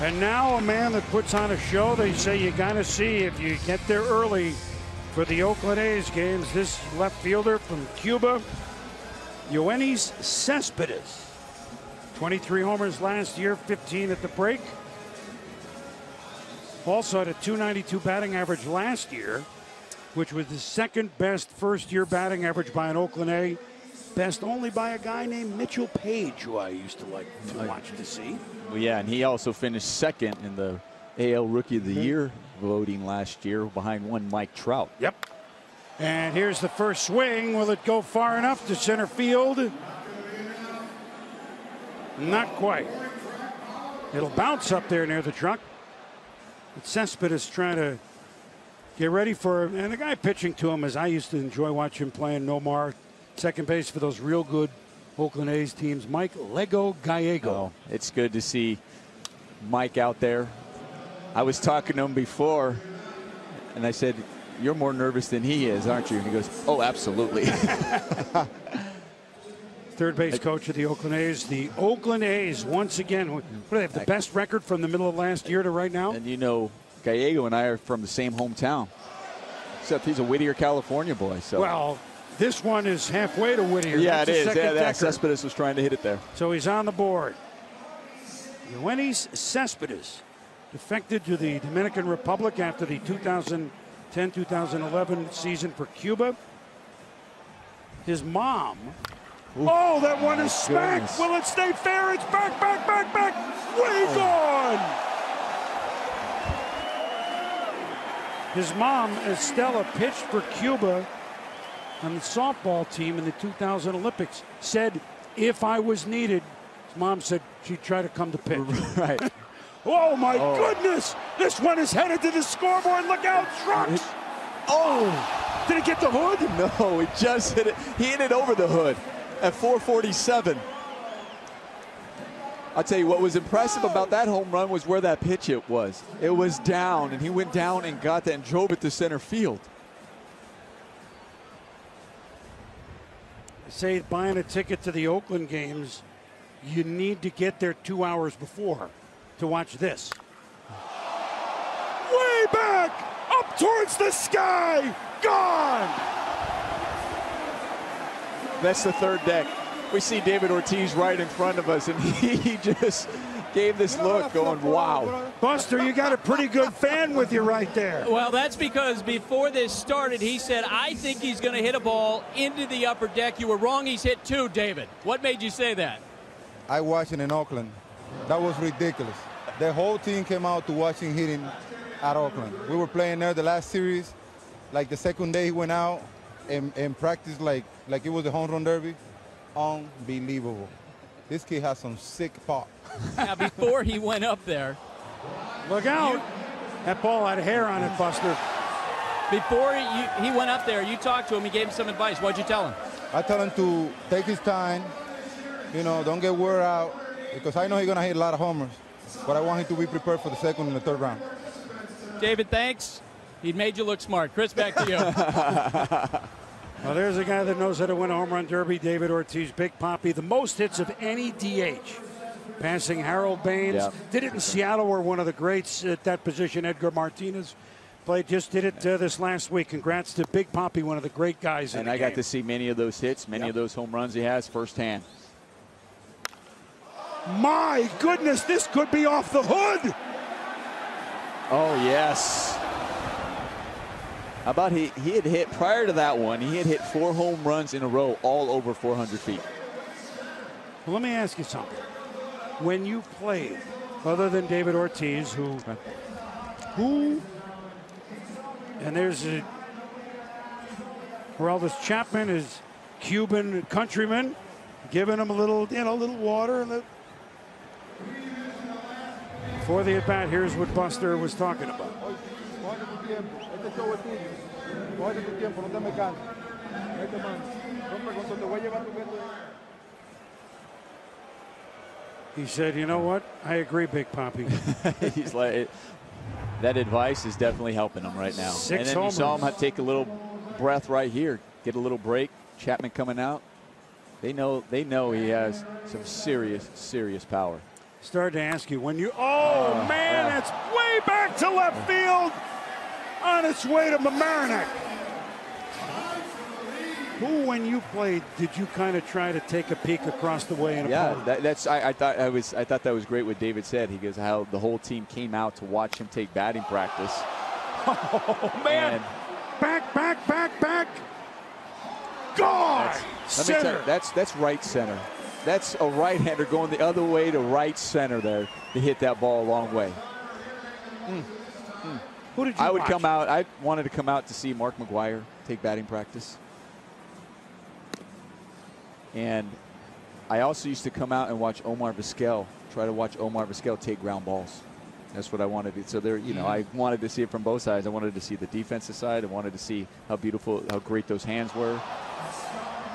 And now a man that puts on a show they say you got to see if you get there early for the Oakland A's games. This left fielder from Cuba, Yoenis Cespedes. 23 homers last year, 15 at the break. Also had a 292 batting average last year, which was the second best first year batting average by an Oakland A. Best only by a guy named Mitchell Page, who I used to like to watch to see. Well, yeah, and he also finished second in the AL Rookie of the mm-hmm. Year voting last year behind one Mike Trout. Yep. And here's the first swing. Will it go far enough to center field? Not quite. It'll bounce up there near the truck. But Cespedes trying to get ready for and the guy pitching to him as I used to enjoy watching playing Nomar, second base for those real good Oakland A's teams, Mike Lego Gallego. Oh, it's good to see Mike out there. I was talking to him before, and I said, "You're more nervous than he is, aren't you?" And he goes, "Oh, absolutely." Third base coach of the Oakland A's. The Oakland A's, once again, what do they have? The best record from the middle of last year to right now? and you know, Gallego and I are from the same hometown, except he's a Whittier, California boy. So Well, this one is halfway to Whittier. yeah, That's it is. second Yeah, that. Cespedes was trying to hit it there. So he's on the board. Yoenis Cespedes defected to the Dominican Republic after the 2010-2011 season for Cuba. His mom. oh, that one is smacked. goodness. Will it stay fair? It's back, back, back, back. Way oh. gone. His mom, Estella, pitched for Cuba on the softball team in the 2000 Olympics. Said, if I was needed, his mom said she'd try to come to pitch. Right. Oh my oh. goodness! This one is headed to the scoreboard. Look out, trucks! Oh Did it get the hood? no, he just hit it. He hit it over the hood at 447. I'll tell you what was impressive about that home run was where that pitch it was. It was down, and he went down and got that and drove it to center field. Say buying a ticket to the Oakland games, you need to get there two hours before to watch this. Way back, up towards the sky, gone. That's the third deck. We see David Ortiz right in front of us, and he just gave this look going, wow. Buster, you got a pretty good fan with you right there. Well, that's because before this started, he said, I think he's going to hit a ball into the upper deck. You were wrong. He's hit two, David. What made you say that? I watched it in Oakland. That was ridiculous. The whole team came out to watching hitting at Oakland. We were playing there the last series. Like the second day he went out and, and practiced like, like it was a home run derby. Unbelievable. This kid has some sick pop. Now, before he went up there, Look out. That ball had hair on it, Buster. before you, he went up there, you talked to him. He gave him some advice. What'd you tell him? I tell him to take his time, you know, don't get wore out, because I know he's gonna hit a lot of homers. But I want him to be prepared for the second and the third round. David, thanks. He made you look smart. Chris, back to you. Well, there's a guy that knows how to win a home run derby, David Ortiz, Big Papi, the most hits of any DH. Passing Harold Baines. Yeah. Did it in Seattle where one of the greats at that position, Edgar Martinez, played. Just did it uh, this last week. Congrats to Big Papi, one of the great guys in And I got to see many of those hits, many Yep. of those home runs he has firsthand. My goodness, this could be off the hood. Oh, yes. How about he, he had hit prior to that one, he had hit four home runs in a row, all over 400 feet. Well, let me ask you something. When you played, other than David Ortiz, who, who, and there's a, Aroldis Chapman is Cuban countryman, giving him a little, you know, a little water. And the, before the at bat, here's what Buster was talking about. He said, "You know what? I agree, Big Papi." He's like, that advice is definitely helping him right now. Six and then you saw him take a little breath right here, get a little break. Chapman coming out. They know they know he has some serious, serious power. Started to ask you when you. Oh, oh man, yeah. it's way back to left field on its way to Mamaroneck. Who, when you played, did you kind of try to take a peek across the way and Yeah, that, that's. I, I thought I was. I thought that was great. What David said. He goes how the whole team came out to watch him take batting practice. Oh, man. And back, back, back, back. God! Let me tell Center. you, that's that's right center. That's a right-hander going the other way to right center there to hit that ball a long way. Hmm. Who did you I would watch? come out. I wanted to come out to see Mark McGwire take batting practice. And I also used to come out and watch Omar Vizquel, try to watch Omar Vizquel take ground balls. That's what I wanted to. Do. So there, you know, I mm-hmm. wanted to see it from both sides. I wanted to see the defensive side. I wanted to see how beautiful, how great those hands were.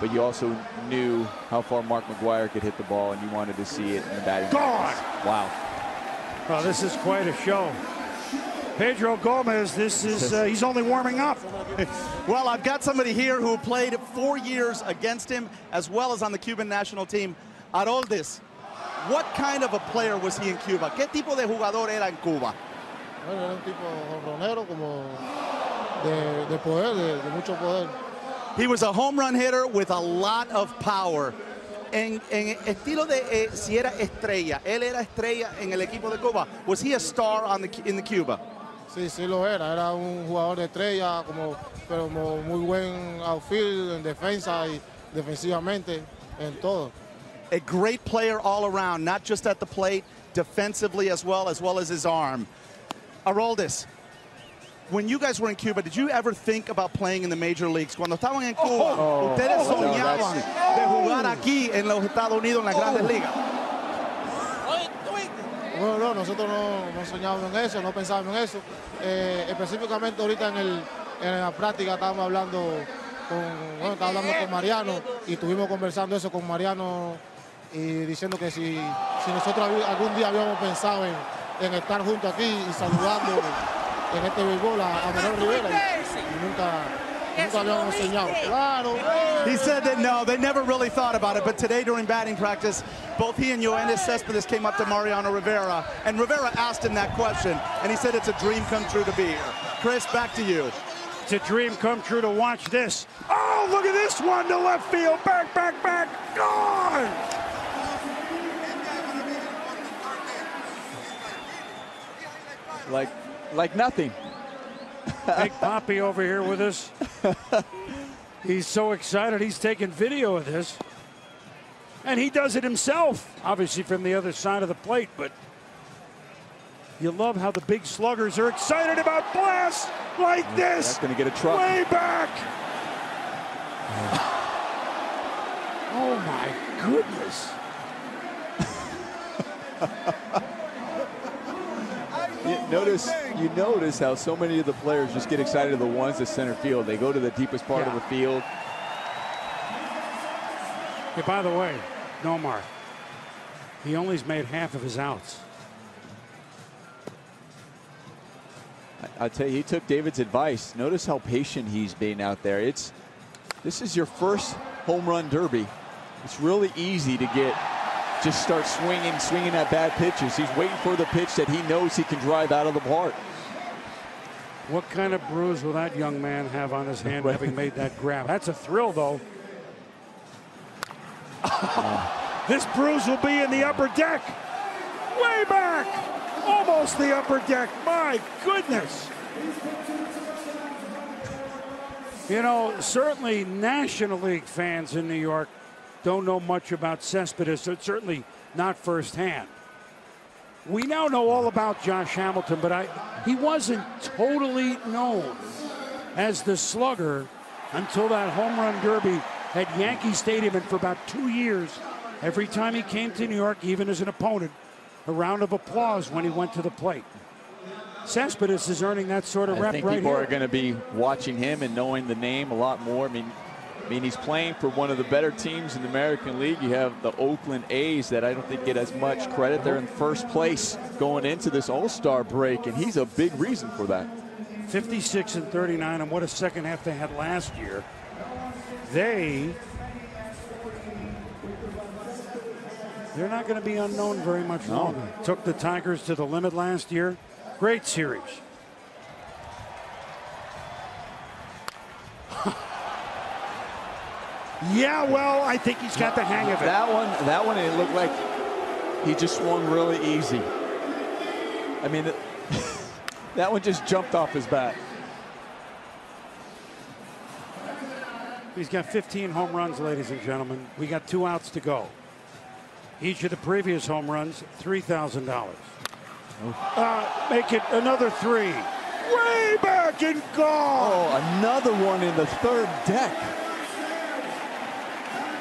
But you also knew how far Mark McGwire could hit the ball, and you wanted to see it in the batting. God! practice. Wow. Well, this is quite a show. Pedro Gomez, this is, uh, he's only warming up. Well, I've got somebody here who played four years against him, as well as on the Cuban national team. Aroldis, what kind of a player was he in Cuba? ¿Qué tipo de jugador era en Cuba? Bueno, era un tipo jonronero como de, de poder, de, de mucho poder. He was a home run hitter with a lot of power. En, en estilo de eh, si era estrella, él era estrella en el equipo de Cuba. Was he a star on the, in the Cuba? Sí, sí lo era. Era un jugador de estrella, como, pero como muy buen outfield en defensa y defensivamente en todo. A great player all around, not just at the plate, defensively as well, as well as his arm. Aroldis, when you guys were in Cuba, did you ever think about playing in the major leagues? Cuando estaban en Cuba, Oh. ustedes Oh, soñaban de jugar aquí en los Estados Unidos en las grandes ligas. Bueno, no, nosotros no, no soñábamos en eso, no pensábamos en eso. Eh, específicamente ahorita en, el, en la práctica estábamos hablando con, bueno, estaba hablando con Mariano y estuvimos conversando eso con Mariano y diciendo que si, si nosotros algún día habíamos pensado en, estar juntos aquí y saludando en este béisbol a, a Rivera y nunca, nunca habíamos soñado. Claro. He said that no, they never really thought about it, but today during batting practice, both he and Yoenis Cespedes came up to Mariano Rivera, and Rivera asked him that question, and he said it's a dream come true to be here. Chris, back to you. It's a dream come true to watch this. Oh, look at this one to left field. Back, back, back. Gone! Like, like nothing. Big Papi over here with us. He's so excited. He's taking video of this. And he does it himself, obviously from the other side of the plate, but you love how the big sluggers are excited about blasts like this. That's going to get a truck. Way back. Oh my goodness. Notice, you notice how so many of the players just get excited of the ones at center field. They go to the deepest part of the field. Hey, by the way, Nomar, he only's made half of his outs. I- I'll tell you, he took David's advice. Notice how patient he's being out there. It's this is your first home run derby. It's really easy to get just start swinging, swinging at bad pitches. He's waiting for the pitch that he knows he can drive out of the park. What kind of bruise will that young man have on his hand having made that grab? That's a thrill, though. this bruise will be in the upper deck. Way back. Almost the upper deck. My goodness. You know, certainly National League fans in New York don't know much about Cespedes, certainly not firsthand. We now know all about Josh Hamilton, but I, he wasn't totally known as the slugger until that home run derby at Yankee Stadium. And for about two years, every time he came to New York, even as an opponent, a round of applause when he went to the plate. Cespedes is earning that sort of I rep think right people here. are going to be watching him and knowing the name a lot more. I mean, I mean, he's playing for one of the better teams in the American League. You have the Oakland A's that I don't think get as much credit. They're in first place going into this All-Star break, and he's a big reason for that. 56 and 39, and what a second half they had last year. They They're not going to be unknown very much No. longer. Took the Tigers to the limit last year. Great series. Yeah, well, I think he's got the hang of it. That one, that one, it looked like he just swung really easy. I mean, that one just jumped off his bat. He's got 15 home runs, ladies and gentlemen. We got two outs to go. Each of the previous home runs, $3,000. Uh, make it another three. Way back and gone. Oh, another one in the third deck.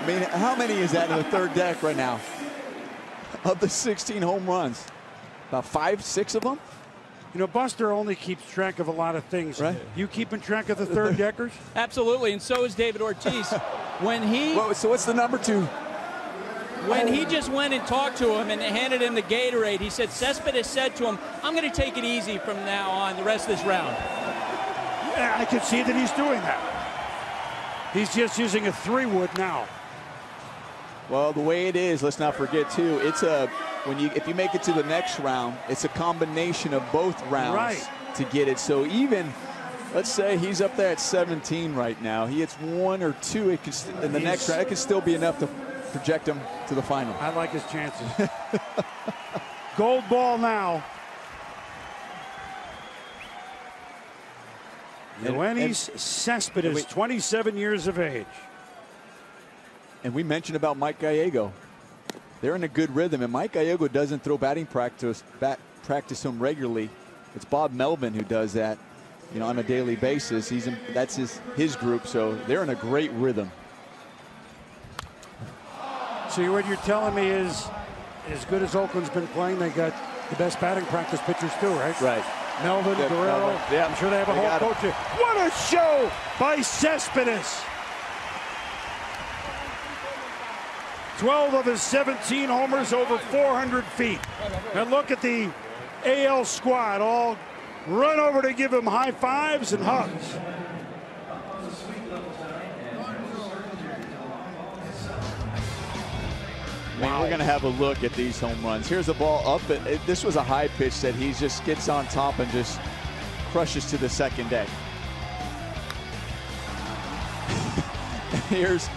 I mean, how many is that in the third deck right now? Of the 16 home runs, about five, six of them. You know, Buster only keeps track of a lot of things. Right. You keeping track of the third deckers? Absolutely, and so is David Ortiz. when he What, so what's the number two? when he just went and talked to him and handed him the Gatorade, he said Cespedes said to him, "I'm going to take it easy from now on the rest of this round." Yeah, I can see that he's doing that. He's just using a three wood now. Well, the way it is, let's not forget too. It's a when you if you make it to the next round, it's a combination of both rounds Right. to get it. So even let's say he's up there at 17 right now. He hits one or two. It could in the next round. It could still be enough to project him to the final. I like his chances. Gold ball now. And Cespedes, 27 years of age. And we mentioned about Mike Gallego. They're in a good rhythm, and Mike Gallego doesn't throw batting practice bat, practice him regularly. It's Bob Melvin who does that, you know, on a daily basis. He's in, that's his his group, so they're in a great rhythm. So what you're telling me is, as good as Oakland's been playing, they got the best batting practice pitchers too, right? Right. Melvin, Yeah, Guerrero. Yeah, I'm sure they have a they whole coach. What a show by Cespedes. 12 of his 17 homers over 400 feet. And look at the AL squad all run over to give him high fives and hugs. Mean, we're going to have a look at these home runs. Here's the ball up. This was a high pitch that he just gets on top and just crushes to the second deck. Here's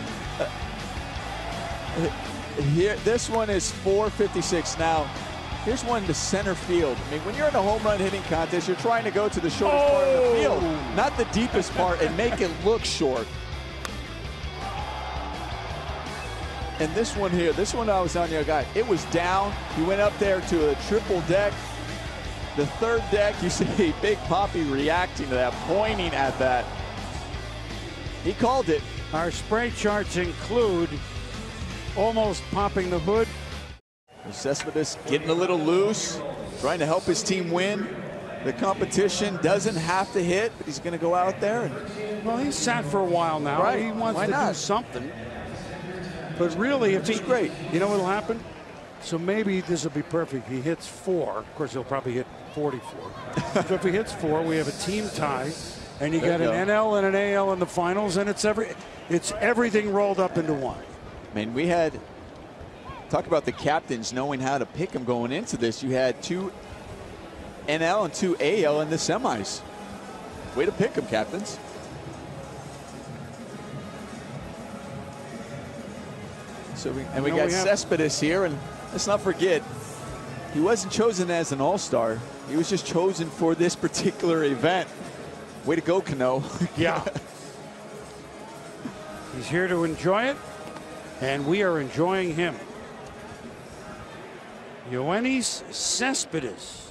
here. This one is 456 now. Here's one to center field. I mean, when you're in a home run hitting contest, you're trying to go to the shortest part of the oh! field, not the deepest part, and make it look short. And this one here, this one I was on your guy, it was down. He went up there to a triple deck. The third deck, you see Big Papi reacting to that, pointing at that. He called it. Our spray charts include almost popping the hood. Cespedes getting a little loose, trying to help his team win. The competition doesn't have to hit, but he's going to go out there and Well, he's sat for a while now. Right. He wants Why to do something. But really, if Which is he, great. You know what'll happen? So maybe this will be perfect. He hits four. Of course, he'll probably hit 44. so if he hits four, we have a team tie, and you There got you an NL and an AL in the finals, and it's every, it's everything rolled up into one. I mean, we had talk about the captains knowing how to pick them going into this. You had two NL and two AL in the semis. Way to pick them, captains. So we, and we got we Cespedes here, and let's not forget, he wasn't chosen as an All-Star. He was just chosen for this particular event. Way to go, Cano. Yeah. He's here to enjoy it, and we are enjoying him. Yoenis Cespedes.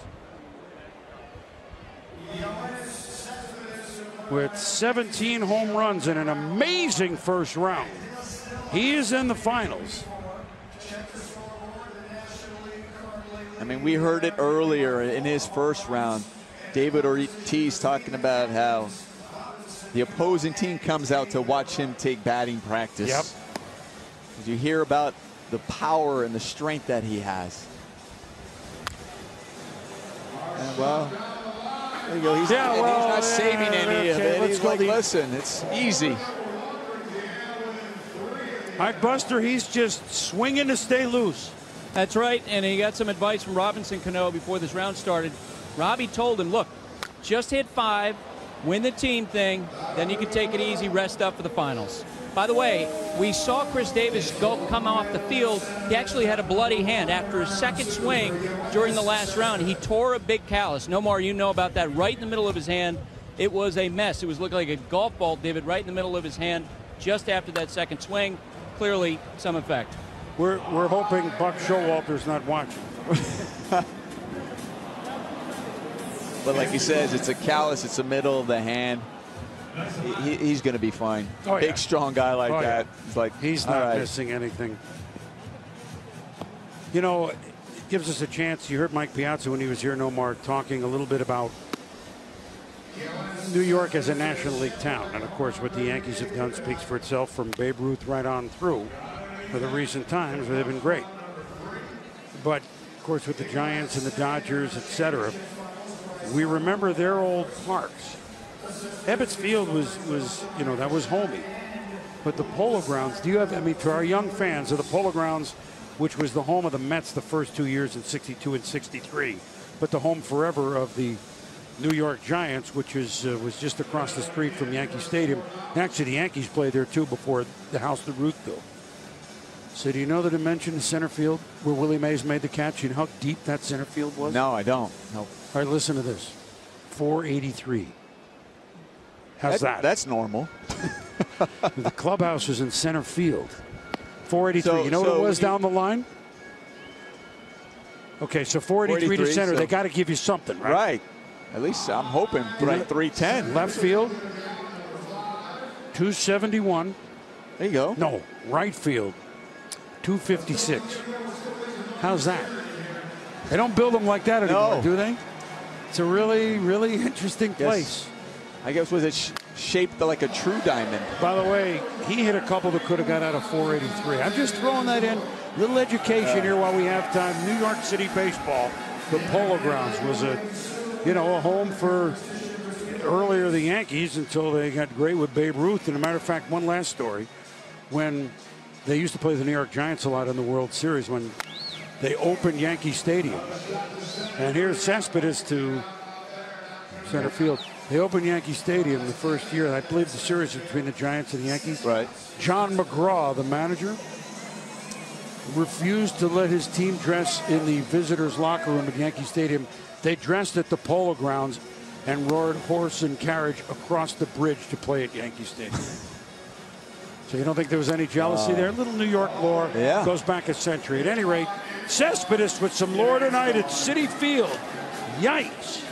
With 17 home runs and an amazing first round. He is in the finals. I mean, we heard it earlier in his first round. David Ortiz talking about how the opposing team comes out to watch him take batting practice. Yep. 'Cause You hear about the power and the strength that he has. And well, there you go. He's, Yeah, and well, he's not saving any of it. let's He's go like, the- listen, it's easy. All right, Buster, he's just swinging to stay loose. That's right, and he got some advice from Robinson Cano before this round started. Robbie told him, look, just hit five, win the team thing, then you can take it easy, rest up for the finals. By the way, we saw Chris Davis go come off the field. He actually had a bloody hand after his second swing during the last round. He tore a big callus. Nomar, you know about that, right in the middle of his hand. It was a mess. It was looking like a golf ball divot right in the middle of his hand just after that second swing. Clearly, some effect. We're, we're hoping Buck Showalter's not watching. But like he says, it's a callus. It's the middle of the hand. He, he's going to be fine. Oh, Big, yeah. strong guy like Oh, yeah. that. It's like He's not right. missing anything. You know, it gives us a chance. You heard Mike Piazza when he was here, Nomar, talking a little bit about New York as a National League town. And of course, what the Yankees have done speaks for itself from Babe Ruth right on through for the recent times where they've been great. But of course, with the Giants and the Dodgers, etc., we remember their old parks. Ebbets Field was, was, you know, that was homey. But the Polo Grounds, do you have, I mean, to our young fans of the Polo Grounds, which was the home of the Mets the first two years in 62 and 63, but the home forever of the New York Giants, which is, uh, was just across the street from Yankee Stadium. Actually, the Yankees played there too before the house that Ruth built. So do you know the dimension of center field where Willie Mays made the catch? You know how deep that center field was? No, I don't. No. All right, listen to this. 483. How's that? That's normal. The clubhouse was in center field. 483. So- you know what it was you- down the line? Okay, so 483, to center. so- they got to give you something, right? Right. At least I'm hoping right 310. Left field, 271. There you go. No, right field, 256. How's that? They don't build them like that anymore, No. do they? It's a really, really interesting Yes. I guess was it sh- shaped like a true diamond? By the way, he hit a couple that could have got out of 483. I'm just throwing that in. Little education here while we have time. New York City baseball, the Polo Grounds was a, you know, a home for earlier the Yankees until they got great with Babe Ruth. And a matter of fact, one last story, when they used to play the New York Giants a lot in the World Series when they opened Yankee Stadium. And here's Cespedes to center field. They opened Yankee Stadium the first year. I believe the series between the Giants and the Yankees. Right. John McGraw, the manager, refused to let his team dress in the visitors' locker room at Yankee Stadium. They dressed at the Polo Grounds and rode horse and carriage across the bridge to play at Yankee Stadium. so you don't think there was any jealousy uh, there? A little New York lore Yeah. goes back a century. At any rate, Cespedes with some lore tonight at Citi Field. Yikes.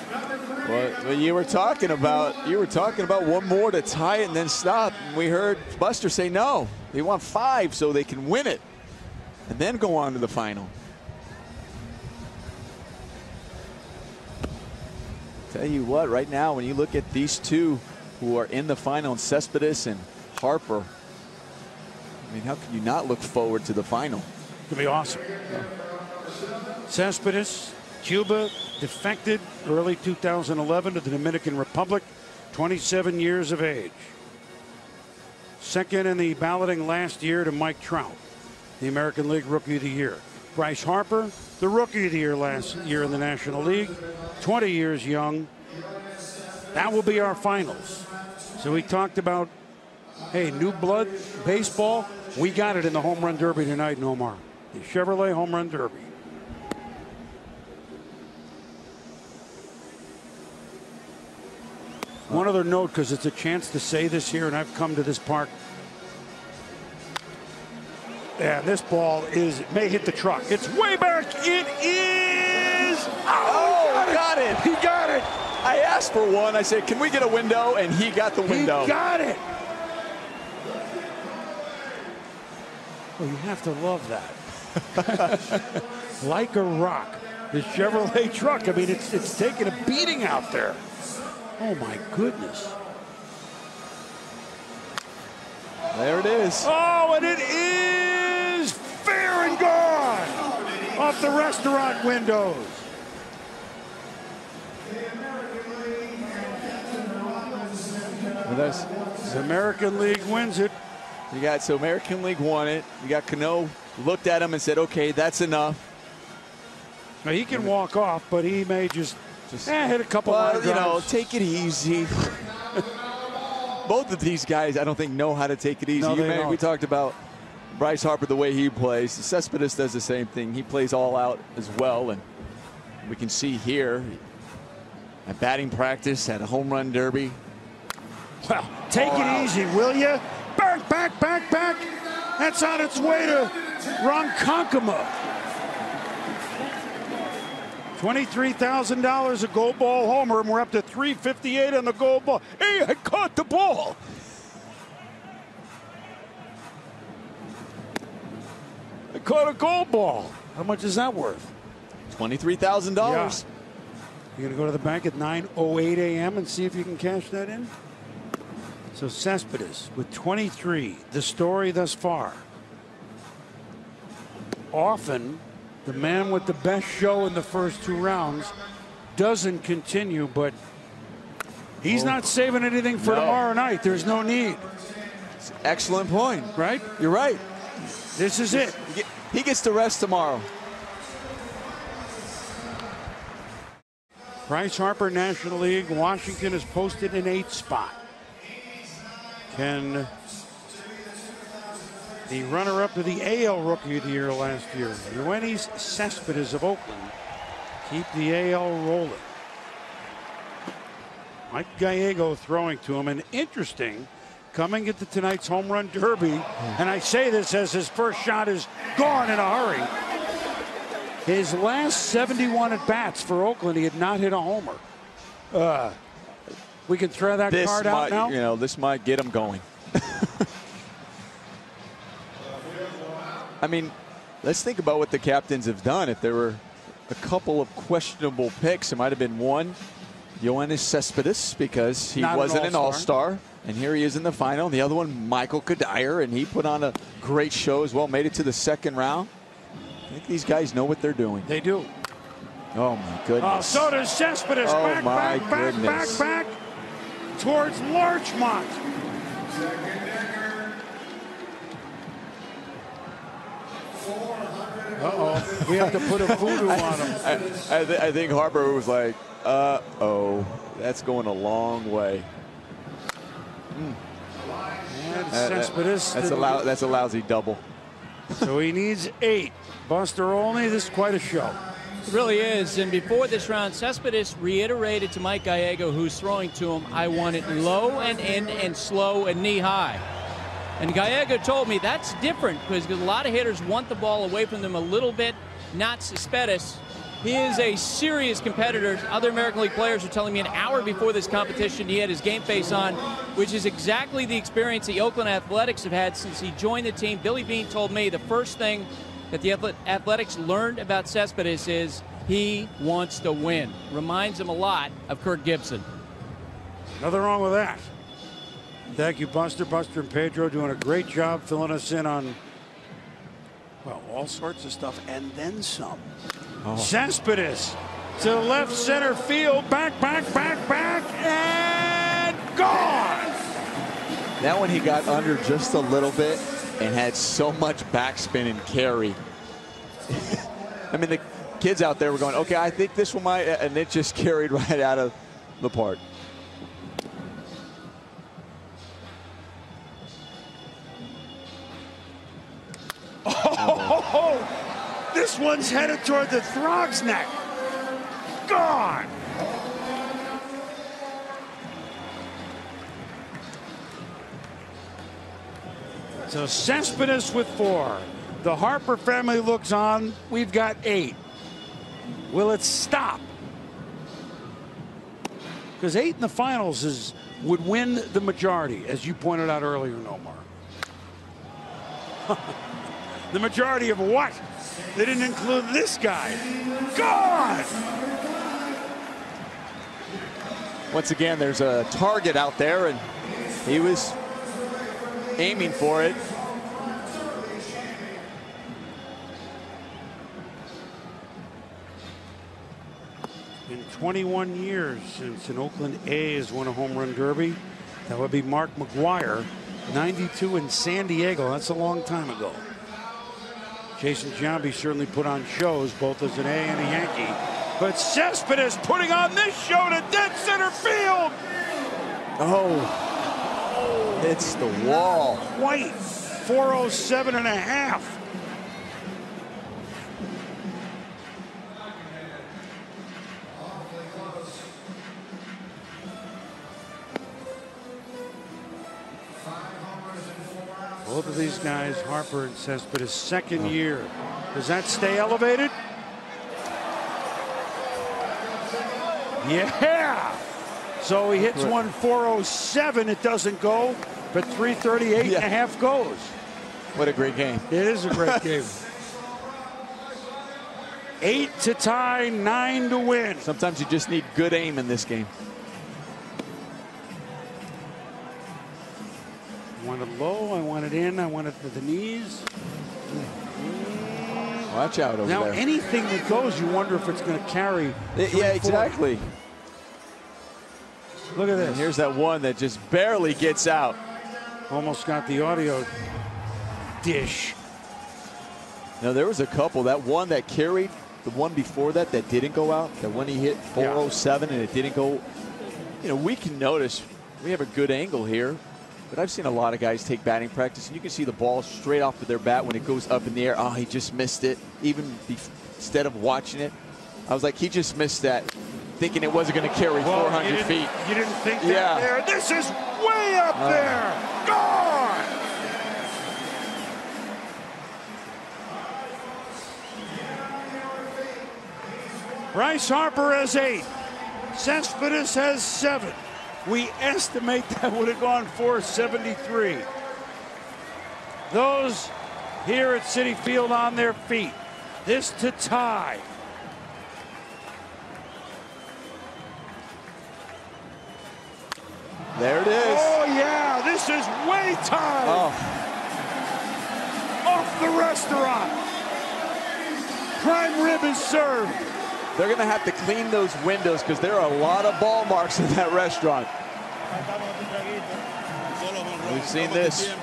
Well, well, you were talking about you were talking about one more to tie it and then stop. And we heard Buster say no. They want five so they can win it and then go on to the final. Tell you what, right now when you look at these two who are in the final, Cespedes and Harper, I mean, how can you not look forward to the final? To be awesome. Cespedes, Cuba, defected early 2011 to the Dominican Republic, 27 years of age. Second in the balloting last year to Mike Trout, the American League Rookie of the Year. Bryce Harper, the Rookie of the Year last year in the National League, 20 years young. That will be our finals. So we talked about, hey, new blood, baseball. We got it in the home run derby tonight in Omar. The Chevrolet Home Run Derby. One other note, because it's a chance to say this here, and I've come to this park. And this ball is may hit the truck. It's way back. It is. Oh, got it. He got it. I asked for one. I said, can we get a window? And he got the window. He got it. Well, you have to love that. like a rock. The Chevrolet truck. I mean, it's it's taking a beating out there. Oh my goodness. There it is. Oh, and it is fair and gone off the restaurant windows. There's- The American League wins it. You got so American League won it. You got Cano looked at him and said, "Okay, that's enough." Now, he can walk off, but he may just, Just- eh, hit a couple Well, you know, take it easy. Both of these guys, I don't think, know how to take it easy. No, may- we talked about Bryce Harper, the way he plays. Cespedes does the same thing. He plays all out as well, and we can see here at batting practice, at a home run derby. Well, take it easy, will you? Back, back, back, back. That's on its way to Ronkonkoma. $23,000 a gold ball homer, and we're up to 358 on the gold ball. Hey, I caught the ball. I caught a gold ball. How much is that worth? $23,000. You're going to go to the bank at 9.08 a.m. and see if you can cash that in? So Cespedes with 23, the story thus far. Often, the man with the best show in the first two rounds doesn't continue, but he's not oh. saving anything for No. tomorrow night. There's no need, Excellent point. right? You're right. This is it. He gets the rest tomorrow. Bryce Harper, National League. Washington is posted in eighth spot. Can the runner-up to the AL Rookie of the Year last year, Yoenis Cespedes of Oakland, keep the AL rolling? Mike Gallego throwing to him, and interesting, coming into tonight's home run derby, and I say this as his first shot is gone in a hurry. His last 71 at bats for Oakland, he had not hit a homer. Uh, we can throw that This card might, out now. you know, this might get him going. I mean, let's think about what the captains have done. If there were a couple of questionable picks, it might have been one, Yoenis Cespedes, because he Not wasn't an all-star. all-star. And here he is in the final. And The other one, Michael Cuddyer, and he put on a great show as well. Made it to the second round. I think these guys know what they're doing. They do. Oh my goodness. Oh, so does Cespedes. Oh, back, my back, back, goodness. back, back towards Larchmont. Uh-oh. We have to put a voodoo on him. I, I, th- I think Harper was like, uh oh, that's going a long way. And Uh, that- Cespedes. that's, a that's a lousy double. so he needs eight. Buster Olney, this is quite a show. It really is. And before this round, Cespedes reiterated to Mike Gallego, who's throwing to him, I want it low and in and slow and knee high. And Gallego told me that's different because a lot of hitters want the ball away from them a little bit, not Cespedes. He is a serious competitor. Other American League players are telling me an hour before this competition he had his game face on, which is exactly the experience the Oakland Athletics have had since he joined the team. Billy Beane told me the first thing that the Athletics learned about Cespedes is he wants to win. Reminds him a lot of Kirk Gibson. Nothing wrong with that. Thank you, Buster. Buster and Pedro doing a great job filling us in on, well, all sorts of stuff and then some. Oh. Cespedes to left center field. Back, back, back, back, and gone. That one he got under just a little bit and had so much backspin and carry. I mean, the kids out there were going, okay, I think this one might, and it just carried right out of the park. One's headed toward the Throgs Neck. Gone. So Cespedes with four. The Harper family looks on. We've got eight. Will it stop? Because eight in the finals is would win the majority, as you pointed out earlier, Nomar. The majority of what? They didn't include this guy. Gone! Once again, there's a target out there, and he was aiming for it. In 21 years since an Oakland A has won a home run derby, that would be Mark McGwire, 92 in San Diego. That's a long time ago. Jason Giambi certainly put on shows, both as an A and a Yankee. But Cespedes putting on this show to dead center field. Oh, it's the wall. White, 407 and a half. These guys, Harper and Cespedes, second year. Does that stay elevated? Yeah. So he hits one 407. It doesn't go, but 338 and a half goes. What a great game. It is a great game. Eight to tie, nine to win. Sometimes you just need good aim in this game. It in, I want it to the knees. Mm. Watch out over Now, there. anything that goes, you wonder if it's going to carry. yeah, exactly. Look at this. And here's that one that just barely gets out. Almost got the audio dish. Now there was a couple. That one that carried, the one before that that didn't go out. That one he hit 407 and it didn't go. You know, we can notice we have a good angle here, but I've seen a lot of guys take batting practice and you can see the ball straight off of their bat when it goes up in the air. Oh, he just missed it. Even instead of watching it, I was like, he just missed that, thinking it wasn't going to carry Well, 400 you feet. You didn't think that Yeah. there. This is way up Uh. there. Gone. Bryce Harper has eight. Cespedes has seven. We estimate that would have gone 473. Those here at Citi Field on their feet. This to tie. There it is. Oh, yeah, this is way tied Oh, off the restaurant. Prime rib is served. They're going to have to clean those windows because there are a lot of ball marks in that restaurant. We've seen this.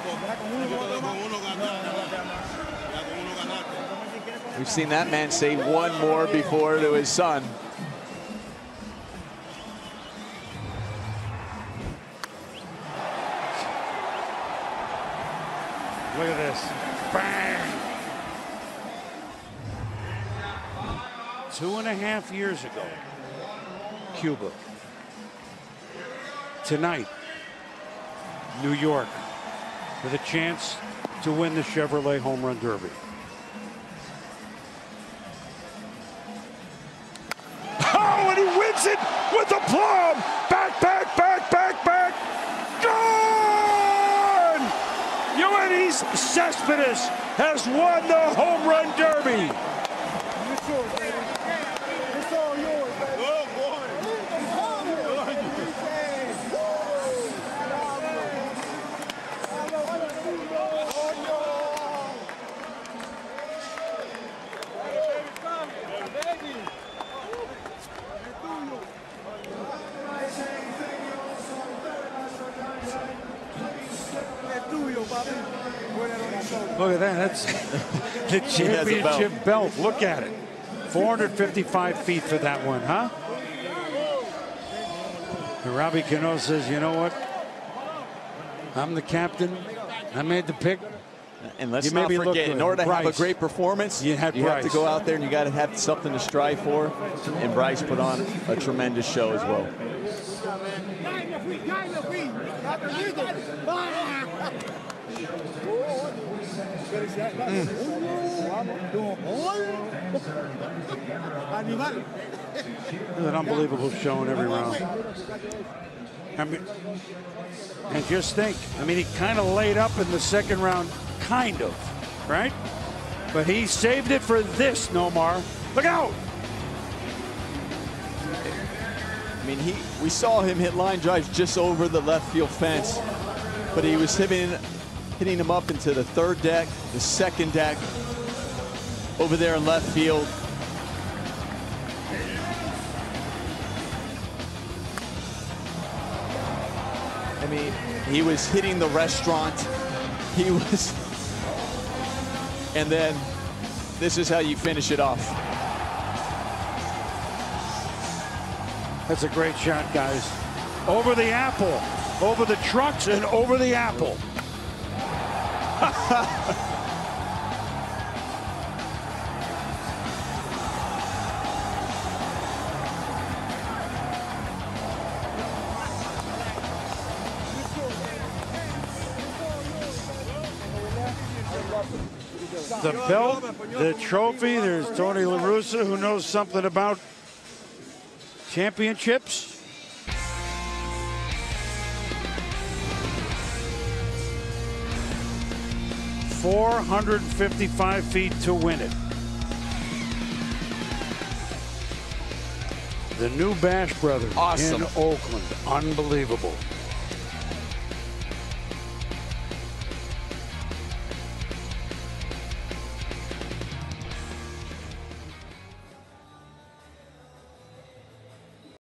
We've seen that man say one more before to his son. Two and a half years ago, Cuba. Tonight, New York, with a chance to win the Chevrolet Home Run Derby. Oh, and he wins it with a plum. Back, back, back, back, back. Gone! Yoenis Cespedes has won the Home Run Derby. Look at that. That's the championship belt. Look at it. 455 feet for that one, huh? And Robbie Cano says, you know what? I'm the captain. I made the pick. And let's You made not me look forget, in order to have a great performance, You had have to go out there and you got to have something to strive for. And Bryce put on a tremendous show as well. An unbelievable show in every round. I mean, and just think, I mean, he kind of laid up in the second round, kind of, right? But he saved it for this, Nomar. Look out! I mean, he we saw him hit line drives just over the left field fence, but he was hitting hitting him up into the third deck, the second deck, over there in left field. I mean, he was hitting the restaurant. He was, and then this is how you finish it off. That's a great shot, guys. Over the apple, over the trucks, and over the apple. The belt, the trophy. There's Tony La Russa, who knows something about championships. Four hundred and fifty-five feet to win it. The new Bash Brothers Awesome. in Oakland. Unbelievable.